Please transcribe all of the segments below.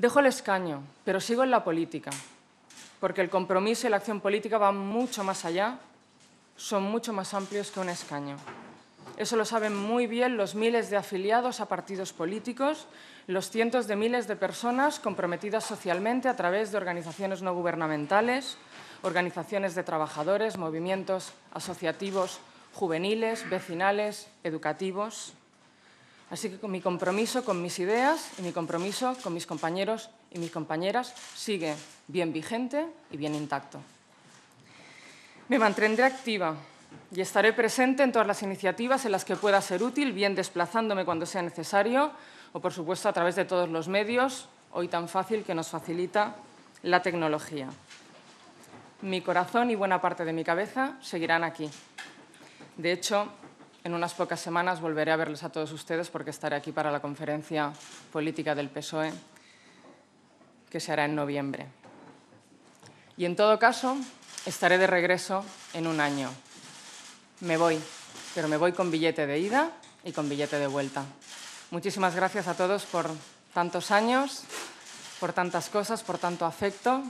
Dejo el escaño, pero sigo en la política, porque el compromiso y la acción política van mucho más allá, son mucho más amplios que un escaño. Eso lo saben muy bien los miles de afiliados a partidos políticos, los cientos de miles de personas comprometidas socialmente a través de organizaciones no gubernamentales, organizaciones de trabajadores, movimientos asociativos juveniles, vecinales, educativos. Así que mi compromiso con mis ideas y mi compromiso con mis compañeros y mis compañeras sigue bien vigente y bien intacto. Me mantendré activa y estaré presente en todas las iniciativas en las que pueda ser útil, bien desplazándome cuando sea necesario o, por supuesto, a través de todos los medios, hoy tan fácil que nos facilita la tecnología. Mi corazón y buena parte de mi cabeza seguirán aquí. De hecho, en unas pocas semanas volveré a verles a todos ustedes porque estaré aquí para la conferencia política del PSOE, que se hará en noviembre. Y en todo caso, estaré de regreso en un año, me voy, pero me voy con billete de ida y con billete de vuelta. Muchísimas gracias a todos por tantos años, por tantas cosas, por tanto afecto,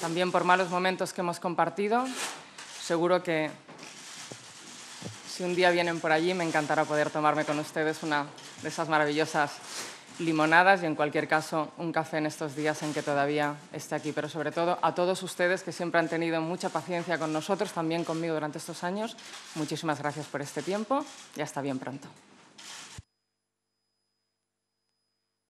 también por malos momentos que hemos compartido. Seguro que si un día vienen por allí me encantará poder tomarme con ustedes una de esas maravillosas limonadas y en cualquier caso un café en estos días en que todavía esté aquí. Pero sobre todo a todos ustedes que siempre han tenido mucha paciencia con nosotros, también conmigo durante estos años, muchísimas gracias por este tiempo y hasta bien pronto.